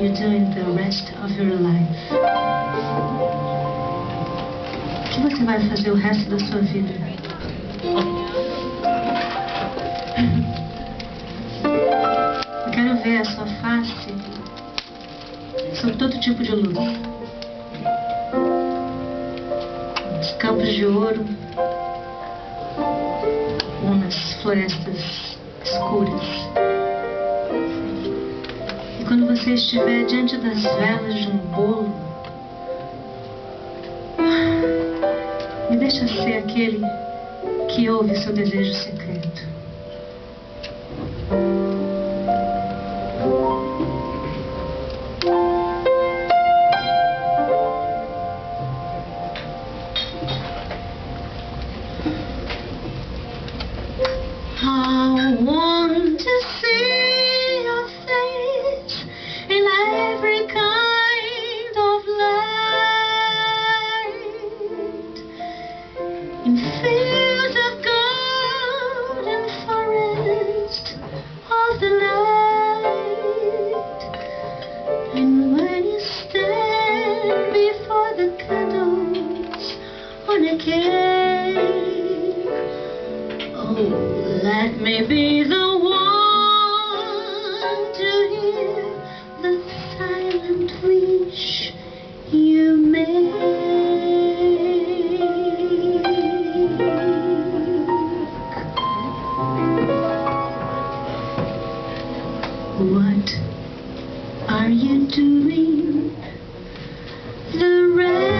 you doing the rest of your life? O que você vai fazer o resto da sua vida? Eu quero ver a sua face sob todo tipo de luz. Nos campos de ouro ou nas florestas escuras. Você estiver diante das velas de um bolo, me deixa ser aquele que ouve seu desejo secreto. Oh, let me be the one to hear the silent wish you make. What are you doing the rest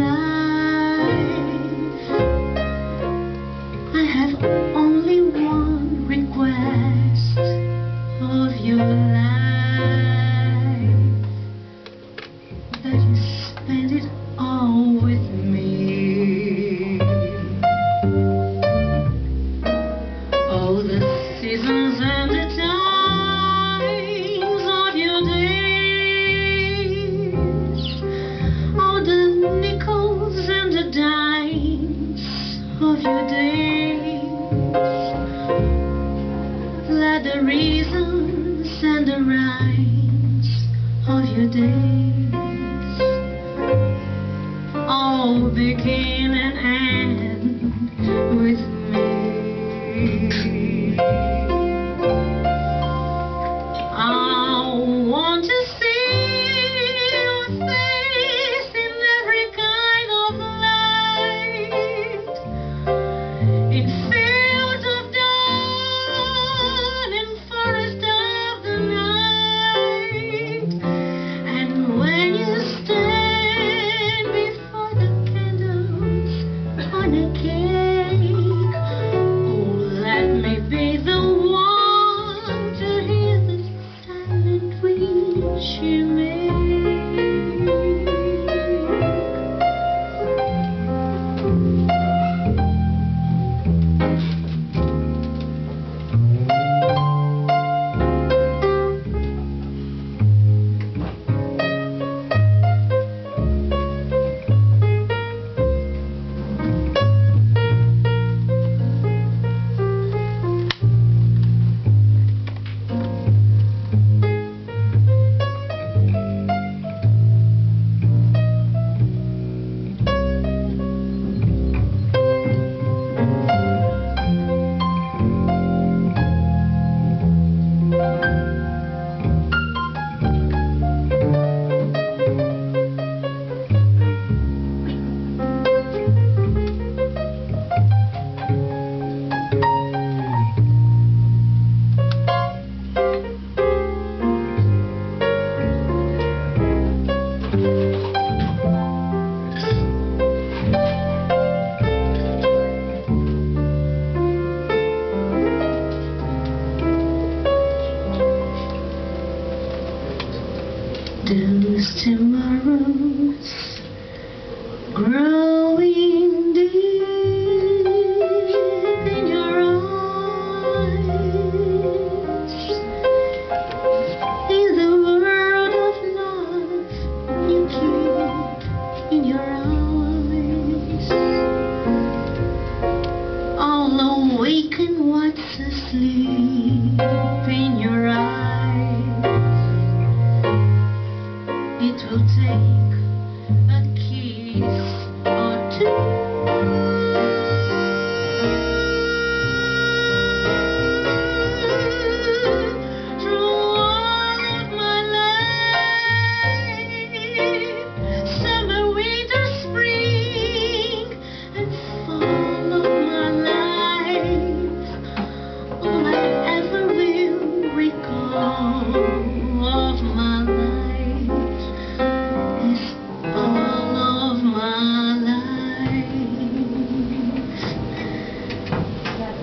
days. Let the reasons and the rhymes of your days all begin and end Endless tomorrows growing deep in your eyes. In the world of love you keep in your eyes. All awaken what's asleep.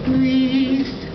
please.